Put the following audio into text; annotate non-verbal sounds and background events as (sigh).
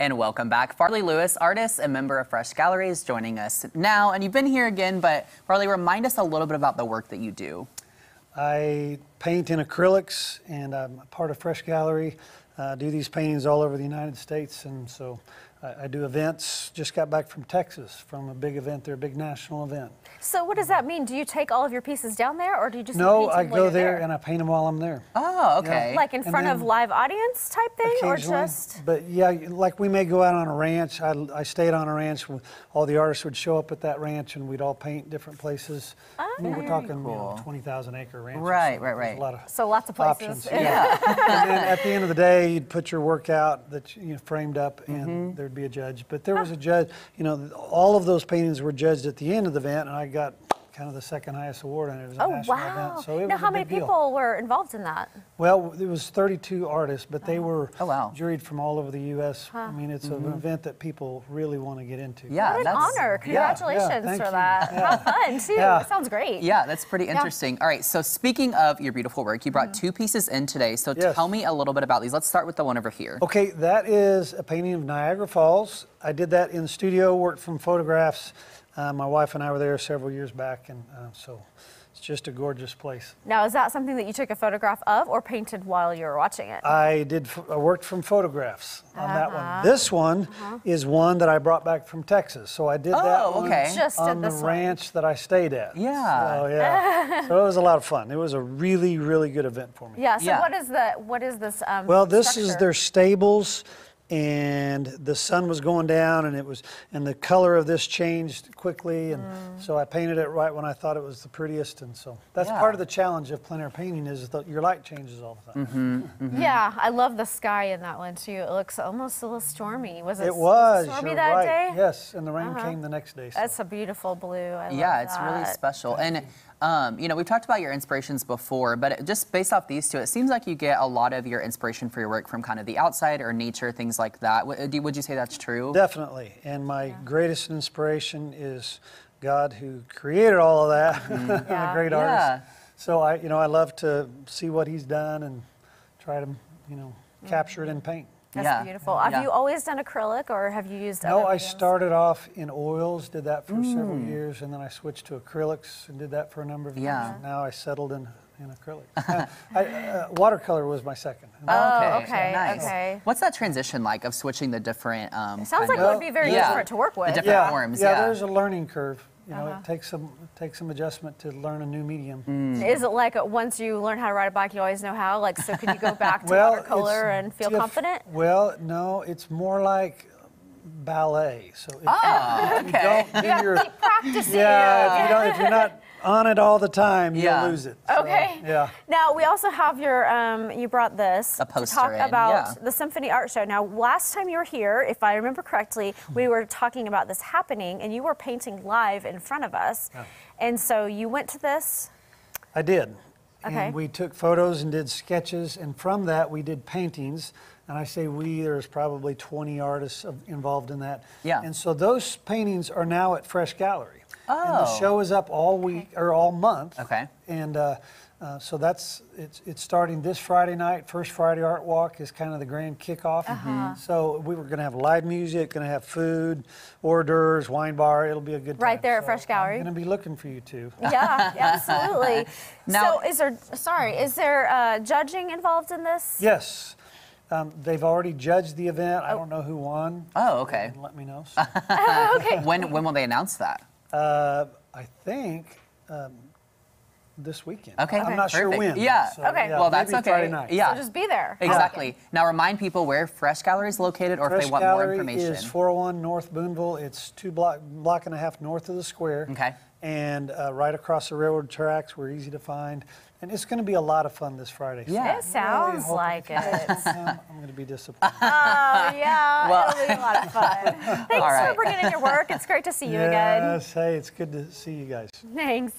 And welcome back. Farley Lewis, artist and member of Fresh Galleries, joining us now. And you've been here again, but Farley, remind us a little bit about the work that you do. I paint in acrylics, and I'm part of Fresh Gallery. Uh, do these paintings all over the United States, and so I, I do events. Just got back from Texas from a big event there, a big national event. So what does that mean? Do you take all of your pieces down there, or do you just No, paint I them while go you're there, and I paint them while I'm there. Oh, okay. like in and front of live audience type thing, or just but yeah, like we may go out on a ranch. I, I stayed on a ranch. All the artists would show up at that ranch, and we'd all paint different places. Oh, I mean, we're talking you know, cool. 20,000 acre ranch. Right, right, right. A lot of so lots of places? options. yeah. (laughs) and then at the end of the day, you'd put your work out that you know, framed up, and Mm-hmm. there'd be a judge. But there was a judge. You know, all of those paintings were judged at the end of the event, and I got kind of the second highest award, and it was a Oh national wow! event. So it now, was how many big deal. people were involved in that? Well, it was 32 artists, but they were Oh, wow. juried from all over the U.S. I mean, it's an event that people really want to get into. Mm-hmm. Yeah, What an that's honor! yeah, Congratulations for you. that. Yeah. How fun too! Yeah. It sounds great. Yeah, that's pretty interesting. All right, so speaking of your beautiful work, you brought two pieces in today. So Yes. tell me a little bit about these. Let's start with the one over here. Okay, that is a painting of Niagara Falls. I did that in the studio, worked from photographs. Uh, my wife and I were there several years back, and uh, so it's just a gorgeous place. Now, is that something that you took a photograph of or painted while you were watching it? I did. I worked from photographs on that Uh-huh. one. This one is one that I brought back from Texas. So I did that Oh, one okay. Just on the one. ranch that I stayed at. Yeah. So yeah. (laughs) so it was a lot of fun. It was a really, really good event for me. yeah. So Yeah. what is the what is this? Um, Well, this is their stables, and the sun was going down, and it was, and the color of this changed quickly, and Mm. so I painted it right when I thought it was the prettiest, and so that's Yeah. part of the challenge of plein air painting is that your light changes all the time. Mm-hmm. Yeah, I love the sky in that one too. It looks almost a little stormy. Was it, It was. stormy you're that right. day? Yes, and the rain Uh-huh. came the next day. so- That's a beautiful blue. I love Yeah, it's really special. And, um, you know, we've talked about your inspirations before, but just based off these two, it seems like you get a lot of your inspiration for your work from kind of the outside or nature, things like that. Would, you say that's true? Definitely. And my greatest inspiration is God who created all of that, mm-hmm. (laughs) the Yeah. great Yeah. artist. So I, you know, I love to see what he's done and try to, you know, capture it in mm-hmm. paint. That's Yeah. beautiful. Have Yeah. you always done acrylic or have you used No, other I started off in oils, did that for several mm. years, and then I switched to acrylics and did that for a number of years. Yeah. And Now I settled in, in acrylic. (laughs) Uh, I, uh, watercolor was my second. Oh, okay, okay, nice. okay. What's that transition like of switching the different? Um, It sounds like of- it would be very Yeah. different to work with. The different yeah, forms, yeah, yeah. there's a learning curve. You know, Uh-huh. it takes some it takes some adjustment to learn a new medium. Mm. Is it like uh, once you learn how to ride a bike, you always know how? Like, so can you go (laughs) back to Well, watercolor and feel diff- confident? Well, no, it's more like ballet. So if, Oh, if you don't do You your to practicing. yeah, if you don't, if you're not on it all the time, Yeah. you'll lose it. So, Okay. yeah. Now we also have your. Um, you brought this A to poster talk in, about yeah. the Symphony Art Show. Now, last time you were here, if I remember correctly, we were talking about this happening, and you were painting live in front of us. And so you went to this. I did. Okay. And we took photos and did sketches, and from that we did paintings. And I say we, there's probably 20 artists involved in that. Yeah. And so those paintings are now at Fresh Gallery. And the Oh. show is up all week or all month. Okay. And uh, uh, so that's it's it's starting this Friday night. First Friday Art Walk is kind of the grand kickoff. Uh-huh. So we were going to have live music, going to have food, hors d'oeuvres, wine bar. It'll be a good time. Right there at So Fresh Gallery. I'm going to be looking for you too. Yeah, (laughs) absolutely. Now- so, is there? Sorry, is there uh, judging involved in this? Yes. Um, they've already judged the event. I don't know who won. Oh, okay. Let me know. (laughs) So, When when will they announce that? uh, I think um, this weekend. Okay, I'm not sure perfect. when. Yeah. So, Okay. yeah, well, that's maybe okay. Friday night. Yeah. So just be there. Exactly. Now remind people where Fresh Gallery is located, or if they want Gallery more information. is 401 North Boonville. It's two block block and a half north of the square. Okay. And uh, right across the railroad tracks. We're easy to find, and it's going to be a lot of fun this Friday. So Yeah. It sounds hope like it. I'm going to be disappointed. Oh yeah, Well- it'll be a lot of fun. (laughs) Thanks All right. for bringing in your work. It's great to see you again. Yes. Hey, it's good to see you guys. Thanks.